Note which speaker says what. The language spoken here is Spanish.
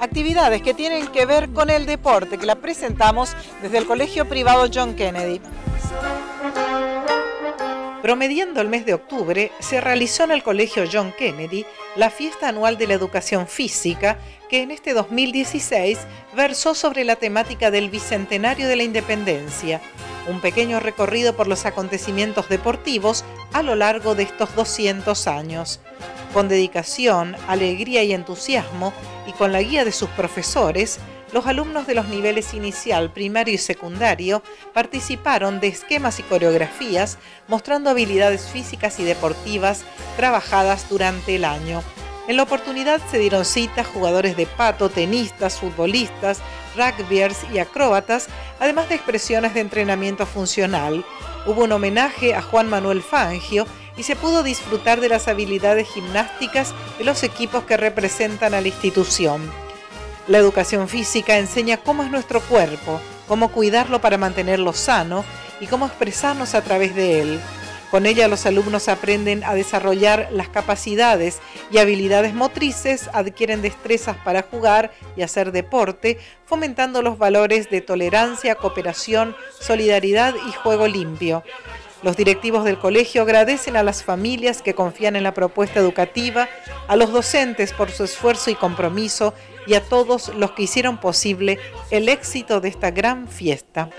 Speaker 1: actividades que tienen que ver con el deporte, que la presentamos desde el Colegio Privado John Kennedy. Promediando el mes de octubre, se realizó en el Colegio John Kennedy la fiesta anual de la educación física, que en este 2016 versó sobre la temática del Bicentenario de la Independencia, un pequeño recorrido por los acontecimientos deportivos a lo largo de estos 200 años. Con dedicación, alegría y entusiasmo, y con la guía de sus profesores, los alumnos de los niveles inicial, primario y secundario participaron de esquemas y coreografías mostrando habilidades físicas y deportivas trabajadas durante el año. En la oportunidad se dieron cita jugadores de pato, tenistas, futbolistas, rugbyers y acróbatas, además de expresiones de entrenamiento funcional. Hubo un homenaje a Juan Manuel Fangio y se pudo disfrutar de las habilidades gimnásticas de los equipos que representan a la institución. La educación física enseña cómo es nuestro cuerpo, cómo cuidarlo para mantenerlo sano y cómo expresarnos a través de él. Con ella los alumnos aprenden a desarrollar las capacidades y habilidades motrices, adquieren destrezas para jugar y hacer deporte, fomentando los valores de tolerancia, cooperación, solidaridad y juego limpio. Los directivos del colegio agradecen a las familias que confían en la propuesta educativa, a los docentes por su esfuerzo y compromiso y a todos los que hicieron posible el éxito de esta gran fiesta.